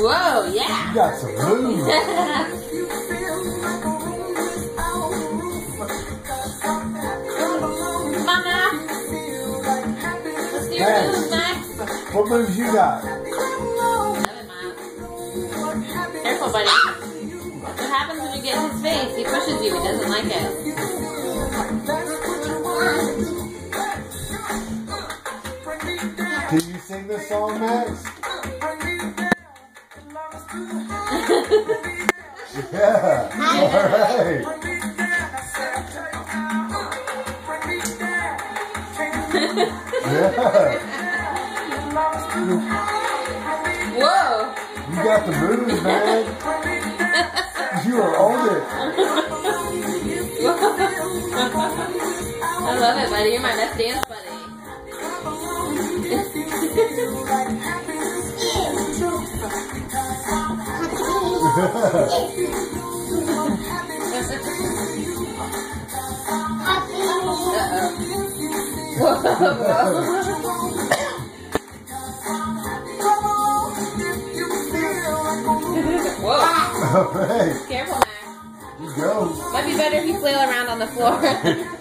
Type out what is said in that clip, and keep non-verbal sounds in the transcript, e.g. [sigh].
Whoa, yeah. You got some moves. [laughs] Mama. Let's do. What moves you got? Careful, buddy. What happens when you get in his face? He pushes you. He doesn't like it. Can you sing this song, Max? Yeah. [laughs] All right. Yeah. Whoa. You got the moves, man. You are on it. [laughs] I love it, buddy. You're my best dance buddy. Whoa. All right. Careful, Max. You go. Might be better if you flail around on the floor. [laughs]